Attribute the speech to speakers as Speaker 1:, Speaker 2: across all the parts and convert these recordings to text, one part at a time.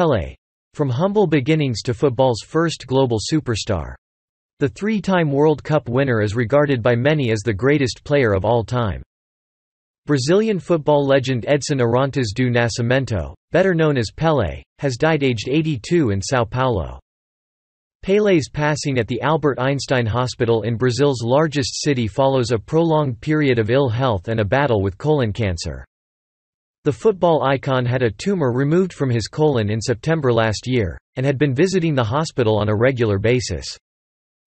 Speaker 1: Pelé. From humble beginnings to football's first global superstar. The three-time World Cup winner is regarded by many as the greatest player of all time. Brazilian football legend Edson Arantes do Nascimento, better known as Pelé, has died aged 82 in São Paulo. Pelé's passing at the Albert Einstein Hospital in Brazil's largest city follows a prolonged period of ill health and a battle with colon cancer. The football icon had a tumor removed from his colon in September last year, and had been visiting the hospital on a regular basis.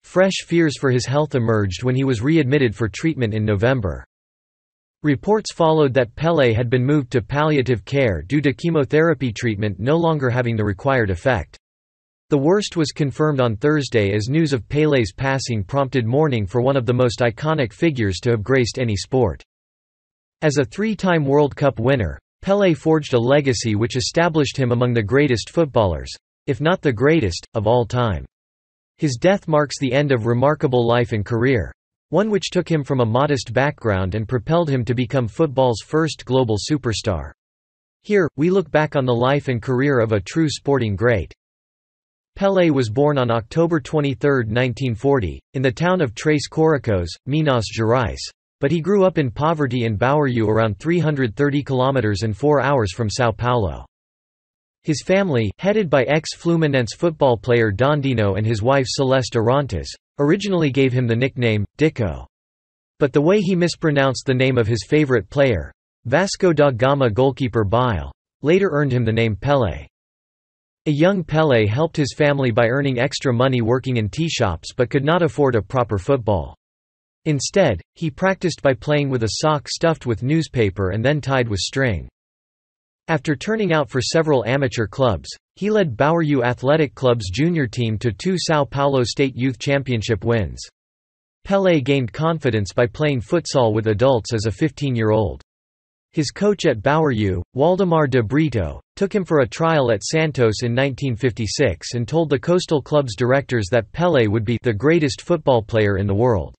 Speaker 1: Fresh fears for his health emerged when he was readmitted for treatment in November. Reports followed that Pelé had been moved to palliative care due to chemotherapy treatment no longer having the required effect. The worst was confirmed on Thursday as news of Pelé's passing prompted mourning for one of the most iconic figures to have graced any sport. As a three-time World Cup winner, Pelé forged a legacy which established him among the greatest footballers—if not the greatest, of all time. His death marks the end of remarkable life and career. One which took him from a modest background and propelled him to become football's first global superstar. Here, we look back on the life and career of a true sporting great. Pelé was born on October 23, 1940, in the town of Três Coracoes, Minas Gerais. But he grew up in poverty in Bauru around 330 kilometers and 4 hours from São Paulo. His family, headed by ex-Fluminense football player Dondinho and his wife Celeste Arantes, originally gave him the nickname, Dico. But the way he mispronounced the name of his favorite player, Vasco da Gama goalkeeper Bile, later earned him the name Pelé. A young Pelé helped his family by earning extra money working in tea shops but could not afford a proper football. Instead, he practiced by playing with a sock stuffed with newspaper and then tied with string. After turning out for several amateur clubs, he led Bauru Athletic Club's junior team to two São Paulo State Youth Championship wins. Pelé gained confidence by playing futsal with adults as a 15-year-old. His coach at Bauru, Waldemar de Brito, took him for a trial at Santos in 1956 and told the Coastal Club's directors that Pelé would be the greatest football player in the world.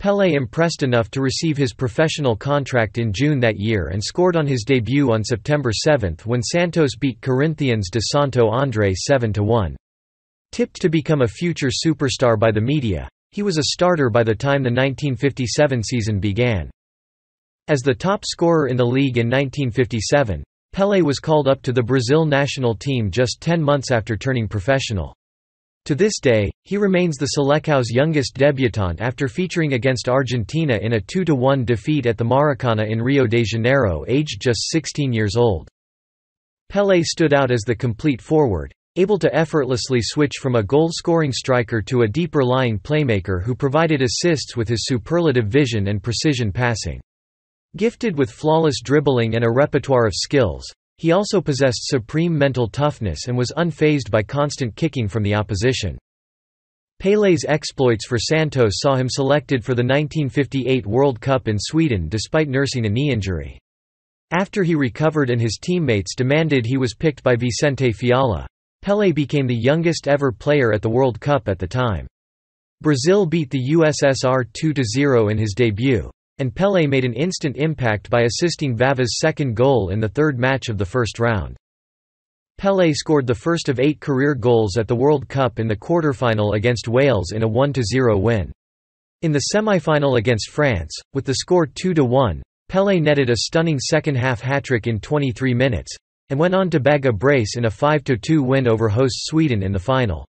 Speaker 1: Pelé impressed enough to receive his professional contract in June that year and scored on his debut on September 7 when Santos beat Corinthians de Santo André 7–1. Tipped to become a future superstar by the media, he was a starter by the time the 1957 season began. As the top scorer in the league in 1957, Pelé was called up to the Brazil national team just 10 months after turning professional. To this day, he remains the Selecão's youngest debutant after featuring against Argentina in a 2–1 defeat at the Maracana in Rio de Janeiro aged just 16 years old. Pelé stood out as the complete forward, able to effortlessly switch from a goal-scoring striker to a deeper-lying playmaker who provided assists with his superlative vision and precision passing. Gifted with flawless dribbling and a repertoire of skills, he also possessed supreme mental toughness and was unfazed by constant kicking from the opposition. Pelé's exploits for Santos saw him selected for the 1958 World Cup in Sweden despite nursing a knee injury. After he recovered and his teammates demanded he was picked by Vicente Feola, Pelé became the youngest ever player at the World Cup at the time. Brazil beat the USSR 2–0 in his debut, and Pelé made an instant impact by assisting Vava's second goal in the third match of the first round. Pelé scored the first of eight career goals at the World Cup in the quarter-final against Wales in a 1–0 win. In the semi-final against France, with the score 2–1, Pelé netted a stunning second-half hat-trick in 23 minutes, and went on to bag a brace in a 5–2 win over host Sweden in the final.